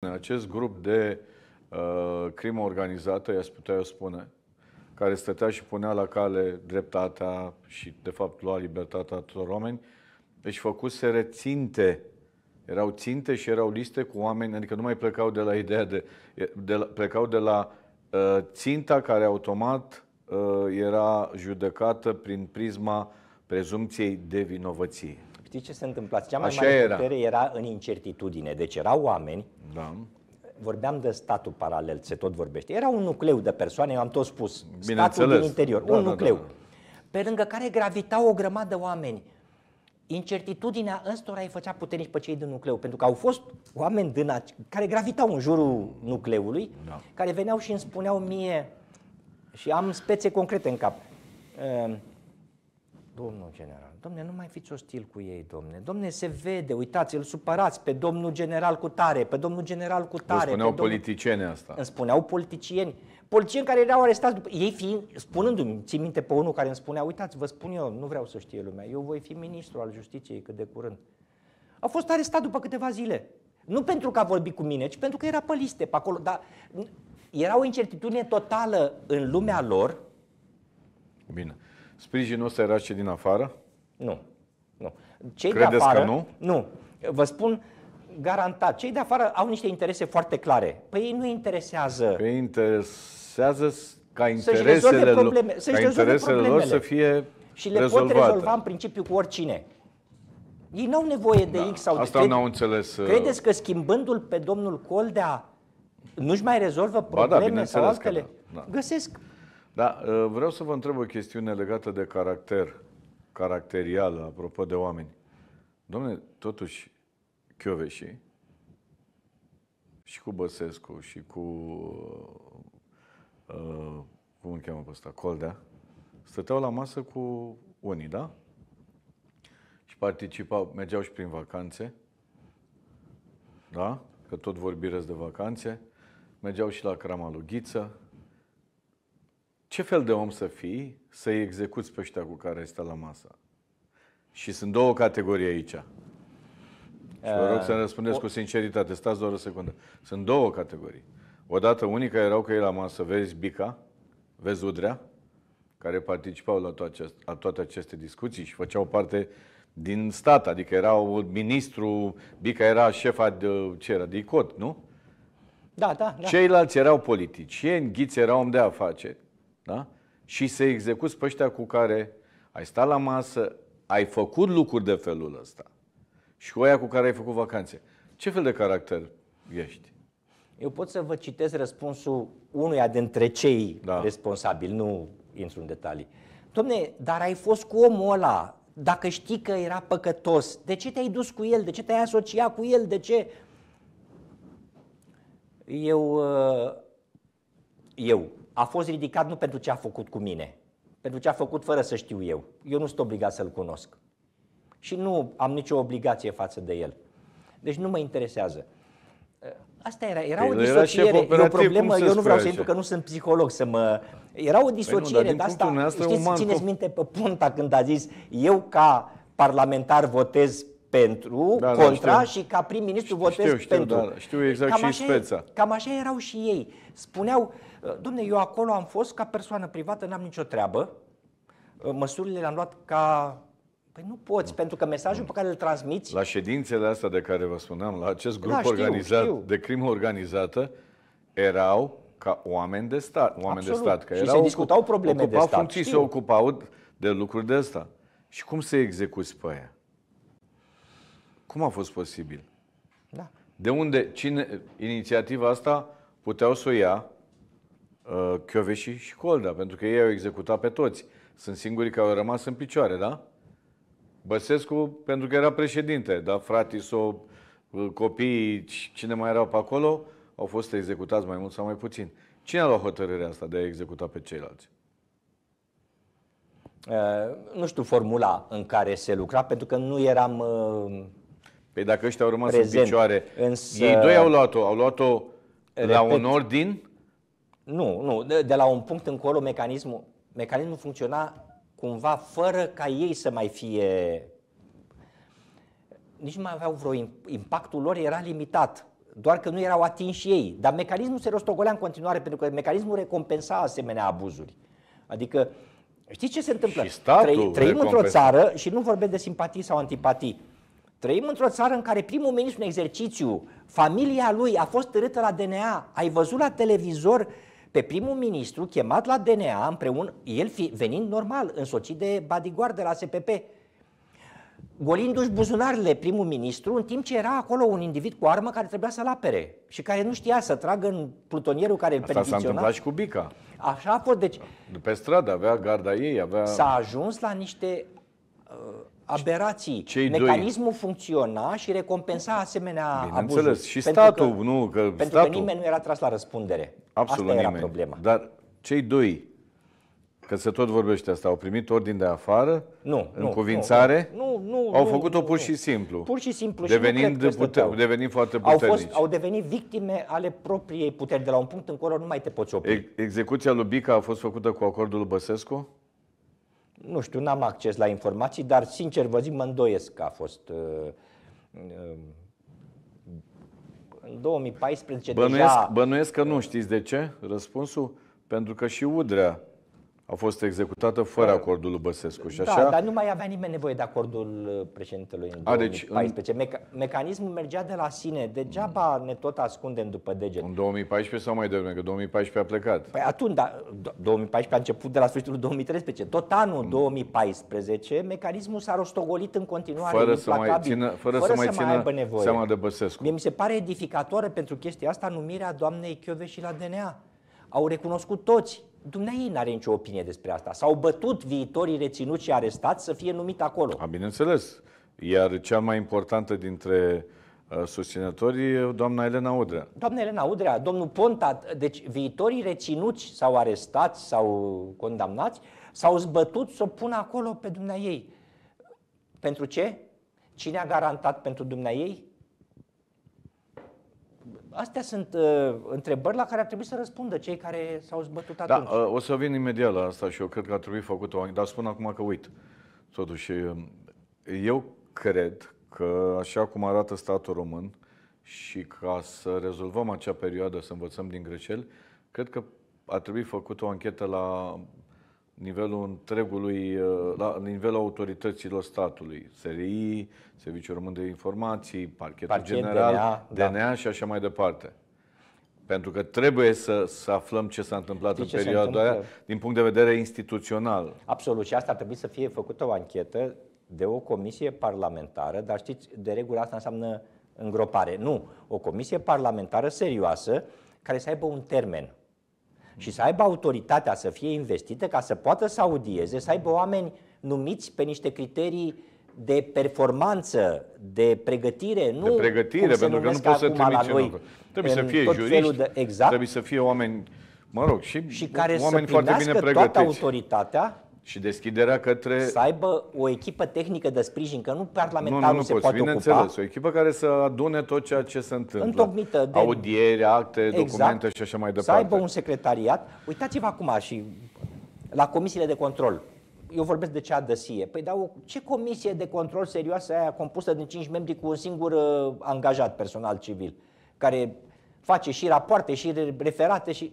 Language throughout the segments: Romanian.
Acest grup de uh, crimă organizată, i-aș putea eu spune, care stătea și punea la cale dreptatea și, de fapt, lua libertatea tuturor oameni, își făcuse reținte, erau ținte și erau liste cu oameni, adică nu mai plecau de la ideea de, de la, plecau de la uh, ținta care automat uh, era judecată prin prisma prezumției de vinovăție. Știți ce se întâmpla? Cea mai Așa mare era. putere era în incertitudine. Deci erau oameni, da. vorbeam de statul paralel, se tot vorbește. Era un nucleu de persoane, eu am tot spus, statul din interior, da, un da, nucleu. Da, da. Pe lângă care gravitau o grămadă de oameni. Incertitudinea ăstora îi făcea puternici pe cei din nucleu, pentru că au fost oameni din a... care gravitau în jurul nucleului, da. care veneau și îmi spuneau mie, și am spețe concrete în cap, ehm, domnul general, Domne, nu mai fiți ostil cu ei, domne. Domne, se vede, uitați, îl supărați pe domnul general cu tare, pe domnul general cu tare. Îmi spuneau domnul... politicieni asta. Îmi spuneau politicieni. Politicieni care erau arestați după... Ei fiind, spunându-mi, țin minte pe unul care îmi spunea, uitați, vă spun eu, nu vreau să știe lumea, eu voi fi ministru al justiției cât de curând. A fost arestat după câteva zile. Nu pentru că a vorbit cu mine, ci pentru că era pe liste pe acolo. Dar era o incertitudine totală în lumea lor. Bine. Sprijinul ăsta era și din afară? Nu. nu. Cei Credeți de afară, că nu? Nu. Vă spun garantat. Cei de afară au niște interese foarte clare. Păi ei nu interesează. Păi interesează ca interesele, probleme, lor, ca interesele lor să fie Și le rezolvate. pot rezolva în principiu cu oricine. Ei n-au nevoie de da, X sau de Asta n-au înțeles. Uh, Credeți că schimbându-l pe domnul Coldea nu-și mai rezolvă probleme ba da, sau altele? Da, da. Găsesc. Da, uh, vreau să vă întreb o chestiune legată de caracter caracterială, apropo de oameni. Domne, totuși, Chioveși și cu Băsescu și cu, uh, cum îl cheamă pe ăsta, Coldea, stăteau la masă cu unii, da? Și participau, mergeau și prin vacanțe, da? Că tot vorbirăți de vacanțe, mergeau și la crama lui Ghiță, ce fel de om să fii să-i execuți pe ăștia cu care stă la masă? Și sunt două categorii aici. Și vă rog să ne răspundeți uh, cu sinceritate. Stați doar o secundă. Sunt două categorii. Odată unii care erau cu ei la masă, vezi Bica, vezi Udrea, care participau la toate, aceste, la toate aceste discuții și făceau parte din stat, adică erau ministru, Bica era șefa de, ce era, de ICOT, nu? Da, da, da. Ceilalți erau politicieni, Ghiți era om de afaceri. Da? Și să execuți pe ăștia cu care ai stat la masă, ai făcut lucruri de felul ăsta. Și cu aia cu care ai făcut vacanțe. Ce fel de caracter ești? Eu pot să vă citesc răspunsul unuia dintre cei da. responsabili, nu intru în detalii. Domne, dar ai fost cu omul ăla, dacă știi că era păcătos, de ce te-ai dus cu el? De ce te-ai asociat cu el? De ce? Eu, uh, eu a fost ridicat nu pentru ce a făcut cu mine, pentru ce a făcut fără să știu eu. Eu nu sunt obligat să-l cunosc. Și nu am nicio obligație față de el. Deci nu mă interesează. Asta era, era o disociere, era e o problemă, eu nu vreau să intru că nu sunt psiholog, să mă... Era o disociere păi nu, de asta, știți, uman, țineți minte pe punta când a zis eu ca parlamentar votez pentru, da, da contra da, și ca prim-ministru votez știu, știu, pentru. Da, știu exact cam și speța. Cam așa erau și ei. Spuneau, domne, eu acolo am fost ca persoană privată, n-am nicio treabă, măsurile le-am luat ca Păi nu poți, pentru că mesajul pe care îl transmiți... La ședințele astea de care vă spuneam, la acest grup da, știu, organizat știu. de crimă organizată, erau ca oameni de stat. Oameni Absolut. de stat că și erau se discutau probleme ocupau de stat. funcții, știu. se ocupau de lucruri de asta. Și cum se execuți pe aia? Cum a fost posibil? Da. De unde, cine, inițiativa asta puteau să o ia uh, Chioveși și Școlda, pentru că ei au executat pe toți. Sunt singurii care au rămas în picioare, da? Băsescu, pentru că era președinte, dar fratii sau uh, copiii, cine mai erau pe acolo, au fost executați mai mult sau mai puțin. Cine a luat hotărârea asta de a executa pe ceilalți? Uh, nu știu formula în care se lucra, pentru că nu eram uh, Păi dacă ăștia au rămas prezent, în picioare, însă, ei doi au luat-o, au luat-o repet, la un ordin? Nu, nu, de, de la un punct încolo mecanismul, mecanismul funcționa cumva fără ca ei să mai fie nici nu mai aveau vreo impactul lor era limitat. doar că nu erau atinși ei. Dar mecanismul se rostogolea în continuare, pentru că mecanismul recompensa asemenea abuzuri. Adică, știți ce se întâmplă? Și statul Trăi, trăim într-o recompensa. țară, și nu vorbesc de simpatii sau antipatii, trăim într-o țară în care primul ministru în exercițiu, familia lui a fost târâtă la DNA. Ai văzut la televizor pe primul ministru chemat la DNA împreună, el fi, venind normal, însoțit de bodyguard de la SPP, golindu-și buzunarele primul ministru, în timp ce era acolo un individ cu armă care trebuia să-l apere și care nu știa să tragă în plutonierul care îl Asta s-a perchiziționa. întâmplat și cu Bica. Așa a fost, deci De pe stradă avea garda ei, avea... s-a ajuns la niște uh, aberații. Cei doi- Mecanismul funcționa și recompensa asemenea Bineînțeles, abuzuri. și Pentru statul, că, nu, că Pentru statul... că nimeni nu era tras la răspundere. Absolut Asta era nimeni. problema. Dar cei doi, că se tot vorbește asta, au primit ordin de afară, Nu, în nu, cuvințare, nu, nu, au nu, făcut-o nu, pur nu. și simplu. Pur și simplu. și nu devenind, cred că pute- stăteau. devenind foarte au, puternici. fost, au devenit victime ale propriei puteri. De la un punct încolo nu mai te poți opri. Ex- Execuția lui Bica a fost făcută cu acordul lui Băsescu? Nu știu, n-am acces la informații, dar sincer vă zic, mă îndoiesc că a fost... Uh, uh, în 2014 Bănuiesc, deja... bănuiesc că nu știți de ce? Răspunsul? Pentru că și Udrea a fost executată fără acordul lui Băsescu. Și așa, Da, dar nu mai avea nimeni nevoie de acordul uh, președintelui în A, deci, 2014. Meca- mecanismul mergea de la sine. Degeaba ne tot ascundem după deget. în 2014 sau mai devreme, că 2014 a plecat. Păi atunci, da, do- 2014 a început de la sfârșitul 2013. Tot anul 2014, mecanismul s-a rostogolit în continuare, Fără să mai implacabil, țină, fără fără să mai țină aibă nevoie. seama de Băsescu. Mie mi se pare edificatoră pentru chestia asta numirea doamnei și la DNA. Au recunoscut toți. Dumnezeu n-are nicio opinie despre asta. S-au bătut viitorii reținuți și arestați să fie numit acolo. A, bineînțeles. Iar cea mai importantă dintre uh, susținători e doamna Elena Udrea. Doamne Elena Udrea, domnul Ponta, deci viitorii reținuți sau arestați sau condamnați s-au zbătut să o pună acolo pe ei. Pentru ce? Cine a garantat pentru ei? Astea sunt uh, întrebări la care ar trebui să răspundă cei care s-au zbătut Da, atunci. uh, o să vin imediat la asta și eu cred că ar trebui făcut-o, dar spun acum că uit. Totuși, uh, eu cred că așa cum arată statul român și ca să rezolvăm acea perioadă, să învățăm din greșeli, cred că ar trebui făcut o anchetă la nivelul întregului, uh, la nivelul autorităților statului, SRI, Serviciul Român de Informații, Parchetul Parchet, General, DNA, da. DNA și așa mai departe. Pentru că trebuie să, să aflăm ce s-a întâmplat Știți în ce se perioada aia întâmplă? din punct de vedere instituțional. Absolut. Și asta ar trebui să fie făcută o anchetă de o comisie parlamentară, dar știți, de regulă asta înseamnă îngropare. Nu, o comisie parlamentară serioasă care să aibă un termen și să aibă autoritatea să fie investită ca să poată să audieze, să aibă oameni numiți pe niște criterii de performanță, de pregătire, nu de pregătire, cum se pentru că nu numesc poți să acum la trimiți noi, în Trebuie să în fie tot juriști, felul de, exact, trebuie să fie oameni, mă rog, și, și care oameni să foarte primească bine toată pregătiți. autoritatea Și deschiderea către... să aibă o echipă tehnică de sprijin, că nu Nu, parlamentarul nu, nu se poți, poate bineînțeles, ocupa. o echipă care să adune tot ceea ce se întâmplă. Întocmită de- Audieri, acte, Exact. documente și așa mai Să departe. aibă un secretariat. Uitați-vă acum și la comisiile de control. Eu vorbesc de cea de SIE. Păi dar o- ce comisie de control serioasă e aia compusă din 5 membri cu un singur uh, angajat personal civil, care face și rapoarte și re- referate și...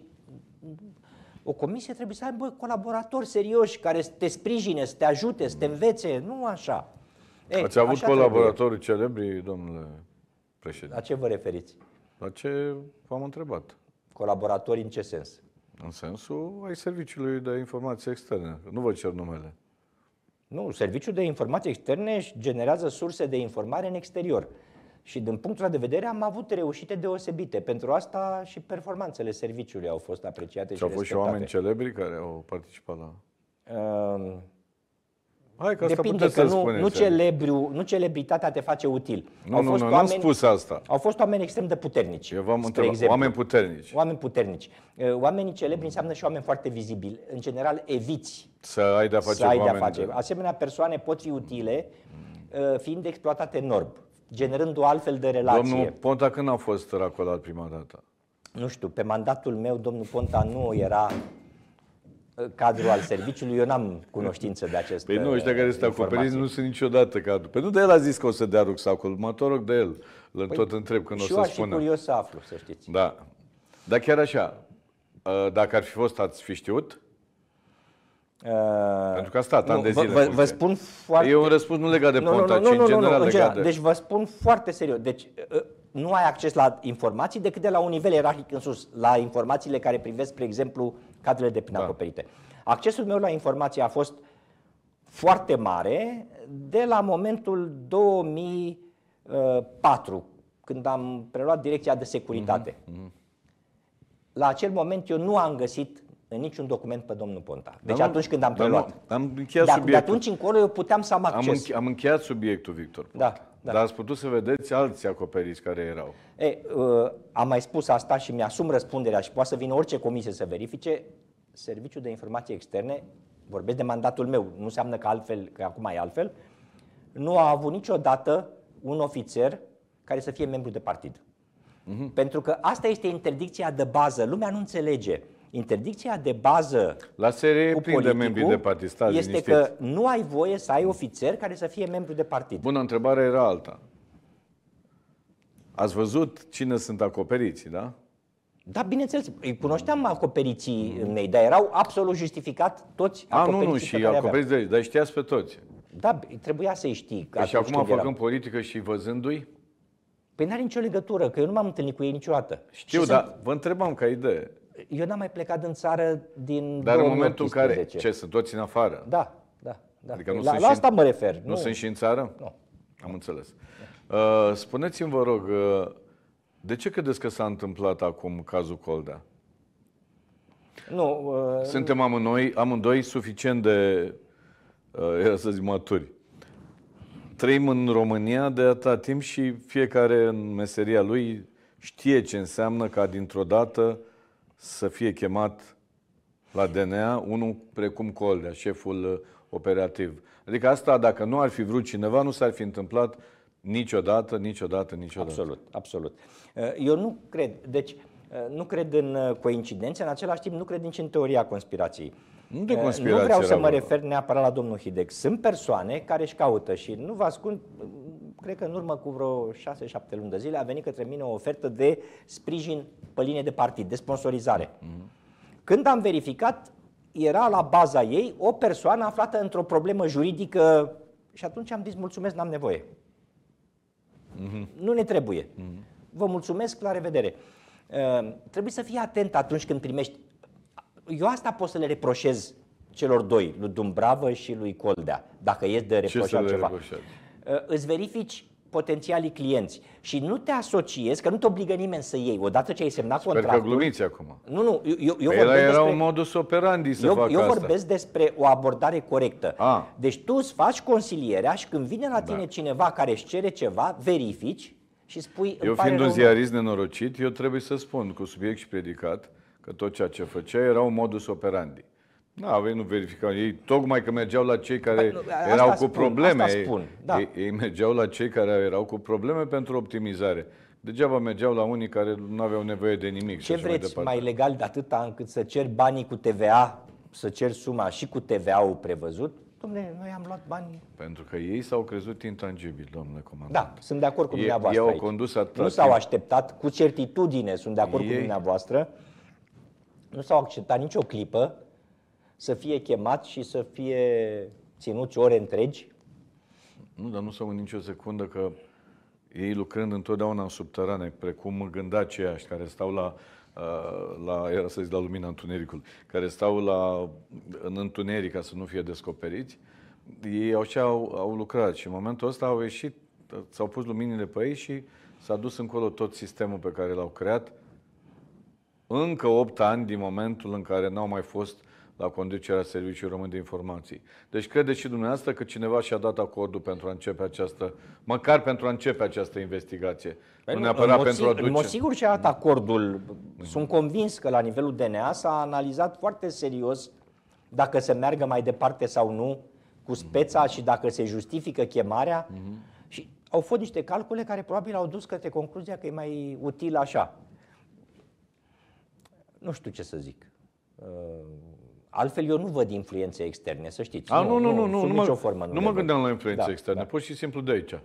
O comisie trebuie să aibă colaboratori serioși care să te sprijine, să te ajute, să te învețe, nu așa. Ei, Ați avut așa colaboratori celebri, domnule trebuie. președinte? La ce vă referiți? La ce v-am întrebat? Colaboratori în ce sens? În sensul ai serviciului de informații externe. Nu vă cer numele. Nu, Serviciul de Informații Externe își generează surse de informare în exterior. Și din punctul ăsta de vedere am avut reușite deosebite. Pentru asta și performanțele serviciului au fost apreciate Și și au fost și respectate. oameni celebri care au participat la... Uh, Hai că asta Depinde puteți că să nu, spuneți. nu, celebriu, nu celebritatea te face util. Nu, nu, nu, n-am spus asta. Au fost oameni extrem de puternici. Eu v-am spre întrebat. exemplu. Oameni puternici. Oameni puternici. Uh, Oamenii celebri înseamnă și oameni foarte vizibili. În general, eviți Să ai de-a face să ai cu de-a oameni. face. Asemenea persoane pot fi utile uh, fiind exploatate enorm, generând o altfel de relație. Domnul Ponta când a fost racolat prima dată? Nu știu, pe mandatul meu, domnul Ponta nu era cadru al serviciului, eu n-am cunoștință de acest Păi nu, ăștia care sunt acoperiți nu sunt niciodată cadru. Păi nu de el a zis că o să dea rucsacul, mă tot rog de el. Îl păi tot întreb când o să spună. Și eu curios să aflu, să știți. Da. Dar chiar așa, ă, dacă ar fi fost, ați fi știut? Uh, Pentru că a stat ani de zile. Vă, vă spun foarte... E un răspuns nu legat de nu, Ponta, nu, nu, ci în general nu, legat de... Deci vă spun foarte serios. Deci ă, nu ai acces la informații decât de la un nivel ierarhic în sus, la informațiile care privesc, spre exemplu, cadrele de plin da. acoperite. Accesul meu la informații a fost foarte mare de la momentul 2004, când am preluat direcția de securitate. Mm-hmm. La acel moment eu nu am găsit în niciun document pe domnul Ponta. Deci am, atunci când am preluat. Am încheiat de, subiectul. De atunci încolo eu puteam să am acces. Am, înche- am încheiat subiectul, Victor. Ponta. Da, da. Dar ați putut să vedeți alții acoperiți care erau. E, uh, am mai spus asta și mi-asum răspunderea și poate să vină orice comisie să verifice. Serviciul de Informații Externe, vorbesc de mandatul meu, nu înseamnă că altfel, că acum e altfel, nu a avut niciodată un ofițer care să fie membru de partid. Uh-huh. Pentru că asta este interdicția de bază. Lumea nu înțelege. Interdicția de bază La serie cu plin de membri de partid. Stați este liniștiți. că nu ai voie să ai ofițer care să fie membru de partid. Bună, întrebarea era alta. Ați văzut cine sunt acoperiți, da? Da, bineînțeles, îi cunoșteam acoperiții mm. mei, dar erau absolut justificat toți A, nu, nu, și acoperiți de dar știați pe toți. Da, trebuia să-i știi. Păi și acum făcând erau. politică și văzându-i? Păi n-are nicio legătură, că eu nu m-am întâlnit cu ei niciodată. Știu, și dar sunt... vă întrebam ca idee. Eu n-am mai plecat în țară din Dar în momentul în care, ce, sunt toți în afară? Da, da. da. Adică nu la, sunt la asta în... mă refer. Nu, nu sunt și în țară? Nu. Am înțeles. Uh, spuneți-mi, vă rog, uh, de ce credeți că s-a întâmplat acum cazul Coldea? Nu. Uh, Suntem amândoi, amândoi suficient de, uh, să zic, maturi. Trăim în România de atâta timp și fiecare în meseria lui știe ce înseamnă ca dintr-o dată să fie chemat la DNA unul precum Coldea, șeful uh, operativ. Adică asta, dacă nu ar fi vrut cineva, nu s-ar fi întâmplat niciodată, niciodată, niciodată. Absolut, absolut. Uh, eu nu cred, deci uh, nu cred în coincidențe, în același timp nu cred nici în teoria conspirației. Nu de conspirație. Nu vreau să mă refer neapărat la domnul Hideg. Sunt persoane care își caută și nu vă ascund, cred că în urmă cu vreo 6-7 luni de zile a venit către mine o ofertă de sprijin pe linie de partid, de sponsorizare. Mm-hmm. Când am verificat, era la baza ei o persoană aflată într-o problemă juridică și atunci am zis mulțumesc, n-am nevoie. Mm-hmm. Nu ne trebuie. Mm-hmm. Vă mulțumesc, la revedere. Uh, trebuie să fii atent atunci când primești. Eu asta pot să le reproșez celor doi, lui Dumbravă și lui Coldea, dacă e de reproșat ceva. Reproșați? Uh, îți verifici potențialii clienți și nu te asociezi, că nu te obligă nimeni să iei. Odată ce ai semnat Sper contractul... că glumiți acum. Nu, nu, eu, eu păi vorbesc era despre... un modus operandi să eu, facă Eu asta. vorbesc despre o abordare corectă. A. Deci tu îți faci consilierea și când vine la tine da. cineva care își cere ceva, verifici și spui... Eu fiind un ziarist nenorocit, eu trebuie să spun cu subiect și predicat că tot ceea ce făcea era un modus operandi. Da, avei nu verificau. Ei tocmai că mergeau la cei care nu, erau cu spun, probleme. Asta spun, da. ei, ei mergeau la cei care erau cu probleme pentru optimizare. Degeaba mergeau la unii care nu aveau nevoie de nimic. Ce vreți mai, mai legal de atâta încât să cer banii cu TVA, să cer suma și cu TVA-ul prevăzut? Domnule, noi am luat bani. Pentru că ei s-au crezut intangibili, domnule comandant. Da, sunt de acord cu dumneavoastră ei, ei au condus atât Nu s-au așteptat, cu certitudine sunt de acord ei... cu dumneavoastră. Nu s-au acceptat nicio clipă să fie chemat și să fie ținuți ore întregi? Nu, dar nu s-au nicio secundă că ei lucrând întotdeauna în subterane, precum gândacii care stau la, uh, la, era să zic, la lumina întunericului, care stau la, în întuneric ca să nu fie descoperiți, ei așa au, au lucrat și în momentul ăsta au ieșit, s-au pus luminile pe ei și s-a dus încolo tot sistemul pe care l-au creat încă 8 ani din momentul în care n-au mai fost la conducerea Serviciului Român de Informații. Deci credeți și dumneavoastră că cineva și-a dat acordul pentru a începe această, măcar pentru a începe această investigație. Păi nu neapărat pentru a duce... În mod sigur și-a dat acordul. Sunt convins că la nivelul DNA s-a analizat foarte serios dacă se meargă mai departe sau nu cu speța și dacă se justifică chemarea. Mm-hmm. Și au fost niște calcule care probabil au dus către concluzia că e mai util așa. Nu știu ce să zic. Uh, Altfel eu nu văd influențe externe, să știți. A, nu, nu, nu, nu, sub nu, nicio mă, formă nu, nu mă le gândeam văd. la influențe Da, externe, da. pur și simplu de aici.